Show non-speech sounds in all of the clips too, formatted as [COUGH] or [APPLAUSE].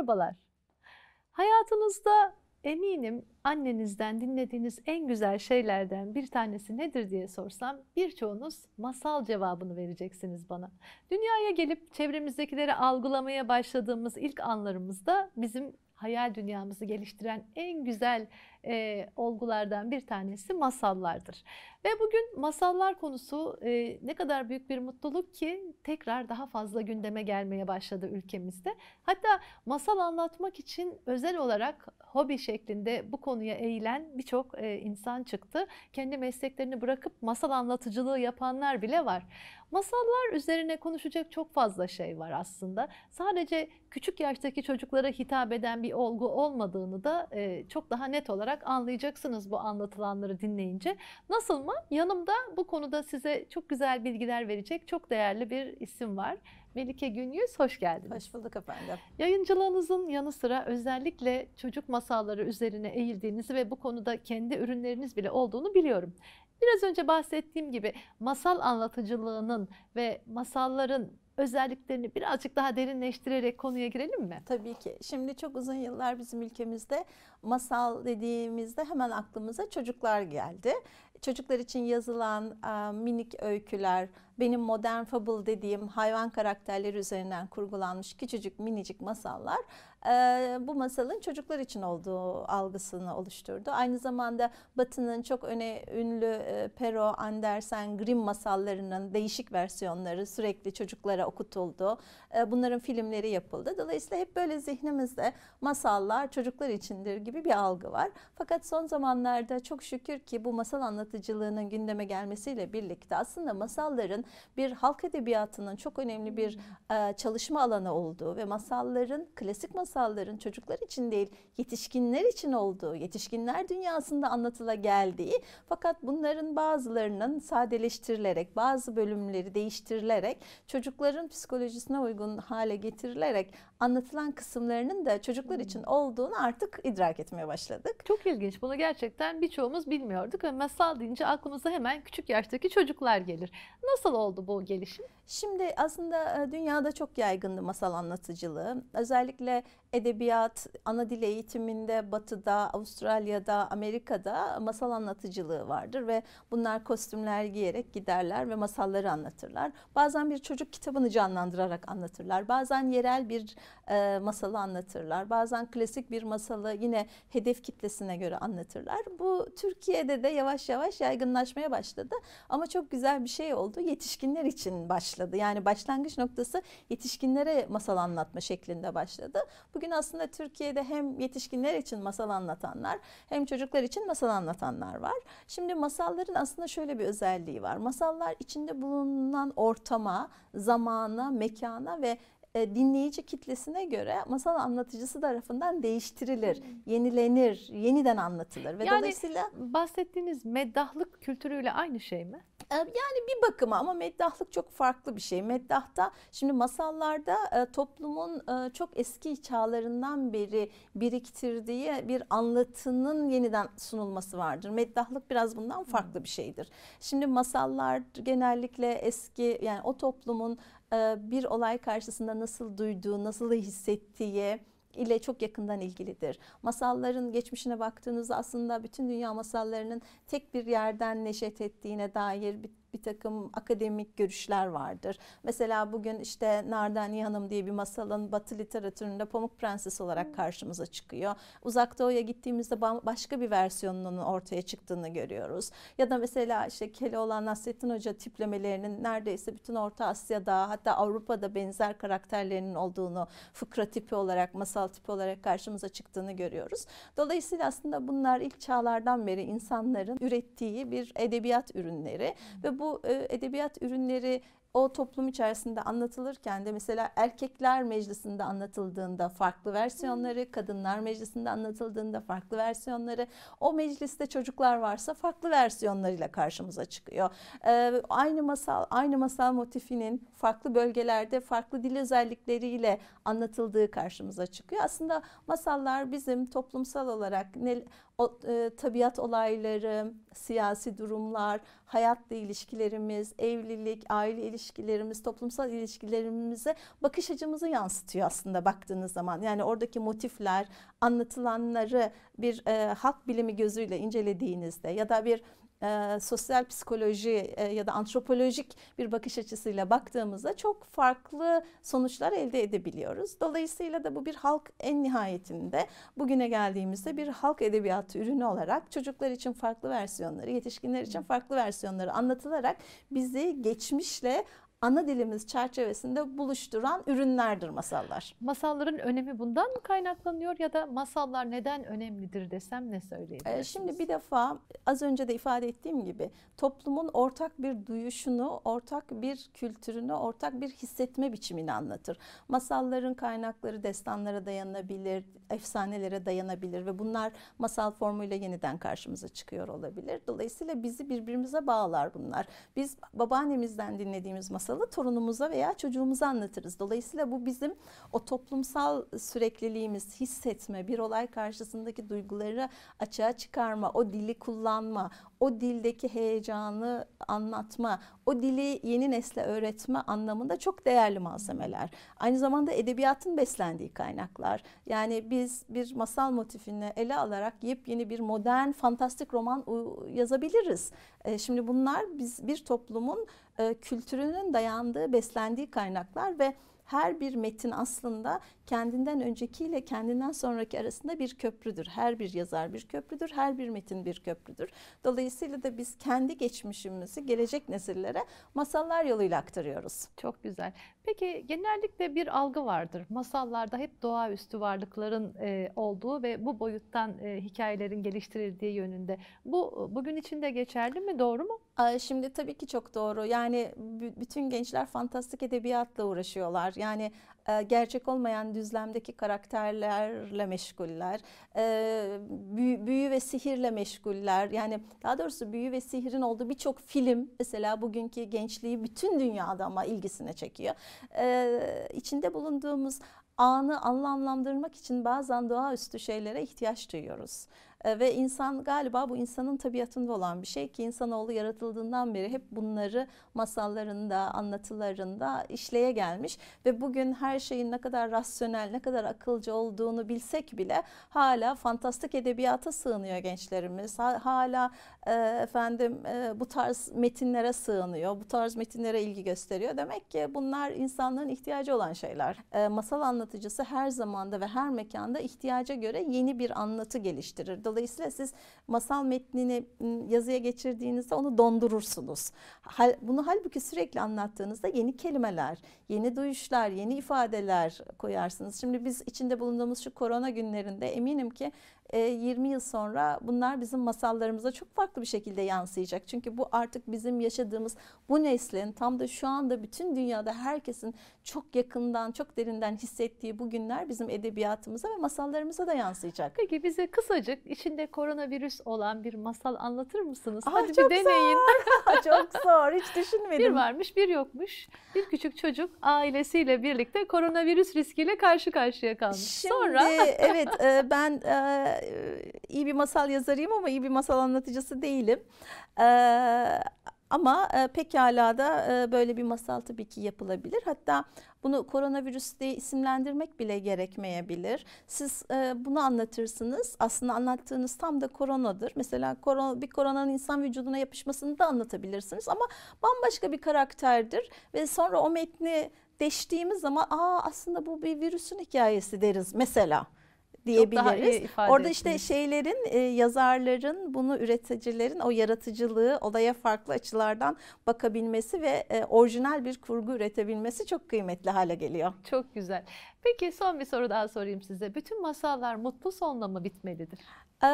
Merhabalar. Hayatınızda eminim annenizden dinlediğiniz en güzel şeylerden bir tanesi nedir diye sorsam birçoğunuz masal cevabını vereceksiniz bana. Dünyaya gelip çevremizdekileri algılamaya başladığımız ilk anlarımızda bizim hayal dünyamızı geliştiren en güzel e, olgulardan bir tanesi masallardır. Ve bugün masallar konusu e, ne kadar büyük bir mutluluk ki tekrar daha fazla gündeme gelmeye başladı ülkemizde. Hatta masal anlatmak için özel olarak hobi şeklinde bu konuya eğilen birçok e, insan çıktı. Kendi mesleklerini bırakıp masal anlatıcılığı yapanlar bile var. Masallar üzerine konuşacak çok fazla şey var aslında. Sadece küçük yaştaki çocuklara hitap eden bir olgu olmadığını da e, çok daha net olarak anlayacaksınız bu anlatılanları dinleyince. Nasıl mı? Yanımda bu konuda size çok güzel bilgiler verecek çok değerli bir isim var. Melike Günyüz hoş geldiniz. Hoş bulduk efendim. Yayıncılığınızın yanı sıra özellikle çocuk masalları üzerine eğildiğinizi ve bu konuda kendi ürünleriniz bile olduğunu biliyorum. Biraz önce bahsettiğim gibi masal anlatıcılığının ve masalların özelliklerini birazcık daha derinleştirerek konuya girelim mi? Tabii ki. Şimdi çok uzun yıllar bizim ülkemizde masal dediğimizde hemen aklımıza çocuklar geldi. Çocuklar için yazılan minik öyküler, benim modern fable dediğim hayvan karakterleri üzerinden kurgulanmış küçücük minicik masallar bu masalın çocuklar için olduğu algısını oluşturdu. Aynı zamanda Batı'nın çok öne ünlü Pero, Andersen, Grimm masallarının değişik versiyonları sürekli çocuklara okutuldu. Bunların filmleri yapıldı. Dolayısıyla hep böyle zihnimizde masallar çocuklar içindir gibi bir algı var. Fakat son zamanlarda çok şükür ki bu masal anlatıcılığının gündeme gelmesiyle birlikte aslında masalların bir halk edebiyatının çok önemli bir çalışma alanı olduğu ve masalların klasik masal masalların çocuklar için değil yetişkinler için olduğu, yetişkinler dünyasında anlatıla geldiği fakat bunların bazılarının sadeleştirilerek, bazı bölümleri değiştirilerek çocukların psikolojisine uygun hale getirilerek anlatılan kısımlarının da çocuklar hmm. için olduğunu artık idrak etmeye başladık. Çok ilginç. Bunu gerçekten birçoğumuz bilmiyorduk ve masal deyince aklımıza hemen küçük yaştaki çocuklar gelir. Nasıl oldu bu gelişim? Şimdi aslında e, dünyada çok yaygındı masal anlatıcılığı. Özellikle edebiyat, ana dil eğitiminde Batı'da, Avustralya'da, Amerika'da masal anlatıcılığı vardır ve bunlar kostümler giyerek giderler ve masalları anlatırlar. Bazen bir çocuk kitabını canlandırarak anlatırlar. Bazen yerel bir e, masalı anlatırlar. Bazen klasik bir masalı yine hedef kitlesine göre anlatırlar. Bu Türkiye'de de yavaş yavaş yaygınlaşmaya başladı. Ama çok güzel bir şey oldu. Yetişkinler için başladı. Yani başlangıç noktası yetişkinlere masal anlatma şeklinde başladı. Bugün aslında Türkiye'de hem yetişkinler için masal anlatanlar hem çocuklar için masal anlatanlar var. Şimdi masalların aslında şöyle bir özelliği var. Masallar içinde bulunan ortama, zamana, mekana ve e, dinleyici kitlesine göre masal anlatıcısı tarafından değiştirilir, hmm. yenilenir, yeniden anlatılır ve yani, dolayısıyla bahsettiğiniz meddahlık kültürüyle aynı şey mi? E, yani bir bakıma ama meddahlık çok farklı bir şey. Meddahta şimdi masallarda e, toplumun çok eski çağlarından beri biriktirdiği bir anlatının yeniden sunulması vardır. Meddahlık biraz bundan farklı bir şeydir. Şimdi masallar genellikle eski yani o toplumun e, bir olay karşısında nasıl duyduğu, nasıl hissettiği ile çok yakından ilgilidir. Masalların geçmişine baktığınızda aslında bütün dünya masallarının tek bir yerden neşet ettiğine dair bir bir takım akademik görüşler vardır. Mesela bugün işte Nardani Hanım diye bir masalın Batı literatüründe Pamuk Prenses olarak karşımıza çıkıyor. Uzak Doğu'ya gittiğimizde başka bir versiyonunun ortaya çıktığını görüyoruz. Ya da mesela işte Keloğlan Nasrettin Hoca tiplemelerinin neredeyse bütün Orta Asya'da hatta Avrupa'da benzer karakterlerinin olduğunu fıkra tipi olarak, masal tipi olarak karşımıza çıktığını görüyoruz. Dolayısıyla aslında bunlar ilk çağlardan beri insanların ürettiği bir edebiyat ürünleri ve bu edebiyat ürünleri o toplum içerisinde anlatılırken de mesela erkekler meclisinde anlatıldığında farklı versiyonları, kadınlar meclisinde anlatıldığında farklı versiyonları, o mecliste çocuklar varsa farklı versiyonlarıyla karşımıza çıkıyor. Ee, aynı masal, aynı masal motifinin farklı bölgelerde farklı dil özellikleriyle anlatıldığı karşımıza çıkıyor. Aslında masallar bizim toplumsal olarak ne, o, e, tabiat olayları, siyasi durumlar, hayatla ilişkilerimiz, evlilik, aile ilişkileri ilişkilerimiz, toplumsal ilişkilerimize bakış açımızı yansıtıyor aslında baktığınız zaman. Yani oradaki motifler, anlatılanları bir e, halk bilimi gözüyle incelediğinizde ya da bir e, sosyal psikoloji e, ya da antropolojik bir bakış açısıyla baktığımızda çok farklı sonuçlar elde edebiliyoruz. Dolayısıyla da bu bir halk en nihayetinde bugüne geldiğimizde bir halk edebiyatı ürünü olarak çocuklar için farklı versiyonları, yetişkinler için farklı versiyonları anlatılarak bizi geçmişle ana dilimiz çerçevesinde buluşturan ürünlerdir masallar. Masalların önemi bundan mı kaynaklanıyor ya da masallar neden önemlidir desem ne söyleyebilirsiniz? Ee, şimdi bir defa az önce de ifade ettiğim gibi toplumun ortak bir duyuşunu, ortak bir kültürünü, ortak bir hissetme biçimini anlatır. Masalların kaynakları destanlara dayanabilir, efsanelere dayanabilir ve bunlar masal formuyla yeniden karşımıza çıkıyor olabilir. Dolayısıyla bizi birbirimize bağlar bunlar. Biz babaannemizden dinlediğimiz masal masalı torunumuza veya çocuğumuza anlatırız. Dolayısıyla bu bizim o toplumsal sürekliliğimiz, hissetme, bir olay karşısındaki duyguları açığa çıkarma, o dili kullanma, o dildeki heyecanı anlatma, o dili yeni nesle öğretme anlamında çok değerli malzemeler. Aynı zamanda edebiyatın beslendiği kaynaklar. Yani biz bir masal motifini ele alarak yepyeni bir modern fantastik roman yazabiliriz. E, şimdi bunlar biz bir toplumun e, kültürünün dayandığı, beslendiği kaynaklar ve her bir metin aslında kendinden öncekiyle kendinden sonraki arasında bir köprüdür. Her bir yazar bir köprüdür, her bir metin bir köprüdür. Dolayısıyla da biz kendi geçmişimizi gelecek nesillere masallar yoluyla aktarıyoruz. Çok güzel. Peki genellikle bir algı vardır. Masallarda hep doğaüstü varlıkların e, olduğu ve bu boyuttan e, hikayelerin geliştirildiği yönünde. Bu bugün için de geçerli mi? Doğru mu? Şimdi tabii ki çok doğru. Yani bütün gençler fantastik edebiyatla uğraşıyorlar. Yani gerçek olmayan düzlemdeki karakterlerle meşguller, e, büyü ve sihirle meşguller. Yani daha doğrusu büyü ve sihirin olduğu birçok film mesela bugünkü gençliği bütün dünyada ama ilgisine çekiyor. E, içinde bulunduğumuz anı anlamlandırmak için bazen doğaüstü şeylere ihtiyaç duyuyoruz. E, ve insan galiba bu insanın tabiatında olan bir şey ki insanoğlu yaratıldığından beri hep bunları masallarında, anlatılarında işleye gelmiş ve bugün her şeyin ne kadar rasyonel, ne kadar akılcı olduğunu bilsek bile hala fantastik edebiyata sığınıyor gençlerimiz. Hala efendim e, bu tarz metinlere sığınıyor, bu tarz metinlere ilgi gösteriyor. Demek ki bunlar insanların ihtiyacı olan şeyler. E, masal anlatıcısı her zamanda ve her mekanda ihtiyaca göre yeni bir anlatı geliştirir. Dolayısıyla siz masal metnini yazıya geçirdiğinizde onu dondurursunuz. Bunu halbuki sürekli anlattığınızda yeni kelimeler, yeni duyuşlar, yeni ifadeler koyarsınız. Şimdi biz içinde bulunduğumuz şu korona günlerinde eminim ki 20 e, yıl sonra bunlar bizim masallarımıza çok farklı bir şekilde yansıyacak. Çünkü bu artık bizim yaşadığımız bu neslin tam da şu anda bütün dünyada herkesin çok yakından, çok derinden hissettiği bu günler bizim edebiyatımıza ve masallarımıza da yansıyacak. Peki bize kısacık içinde koronavirüs olan bir masal anlatır mısınız? Aa, Hadi çok bir deneyin. Zor. [LAUGHS] çok zor. Hiç düşünmedim. Bir varmış, bir yokmuş. Bir küçük çocuk ailesiyle birlikte koronavirüs riskiyle karşı karşıya kalmış. Şimdi, Sonra evet e, ben e, iyi bir masal yazarıyım ama iyi bir masal anlatıcısı değilim. Ama e, pekala da e, böyle bir masal tabii ki yapılabilir. Hatta bunu koronavirüs diye isimlendirmek bile gerekmeyebilir. Siz e, bunu anlatırsınız. Aslında anlattığınız tam da koronadır. Mesela bir koronanın insan vücuduna yapışmasını da anlatabilirsiniz. Ama bambaşka bir karakterdir. Ve sonra o metni deştiğimiz zaman Aa, aslında bu bir virüsün hikayesi deriz mesela diyebiliriz. Orada işte şeylerin, e, yazarların, bunu üreticilerin o yaratıcılığı olaya farklı açılardan bakabilmesi ve e, orijinal bir kurgu üretebilmesi çok kıymetli hale geliyor. Çok güzel. Peki son bir soru daha sorayım size. Bütün masallar mutlu sonla mı bitmelidir? Ee,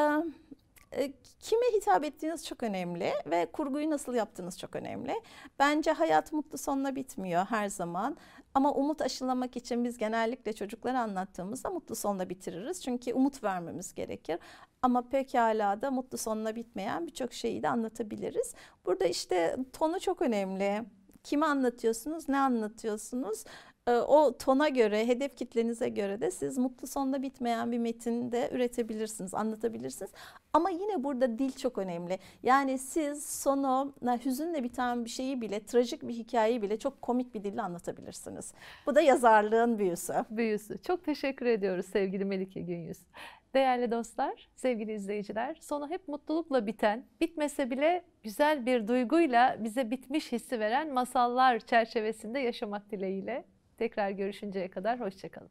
kime hitap ettiğiniz çok önemli ve kurguyu nasıl yaptığınız çok önemli. Bence hayat mutlu sonla bitmiyor her zaman. Ama umut aşılamak için biz genellikle çocuklara anlattığımızda mutlu sonla bitiririz. Çünkü umut vermemiz gerekir. Ama pekala da mutlu sonla bitmeyen birçok şeyi de anlatabiliriz. Burada işte tonu çok önemli. Kimi anlatıyorsunuz, ne anlatıyorsunuz? E, o tona göre, hedef kitlenize göre de siz mutlu sonla bitmeyen bir metin de üretebilirsiniz, anlatabilirsiniz. Ama yine burada dil çok önemli. Yani siz sonu hüzünle biten bir şeyi bile, trajik bir hikayeyi bile çok komik bir dille anlatabilirsiniz. Bu da yazarlığın büyüsü. Büyüsü. Çok teşekkür ediyoruz sevgili Melike Günyüz. Değerli dostlar, sevgili izleyiciler, sonu hep mutlulukla biten, bitmese bile güzel bir duyguyla bize bitmiş hissi veren masallar çerçevesinde yaşamak dileğiyle. Tekrar görüşünceye kadar hoşçakalın.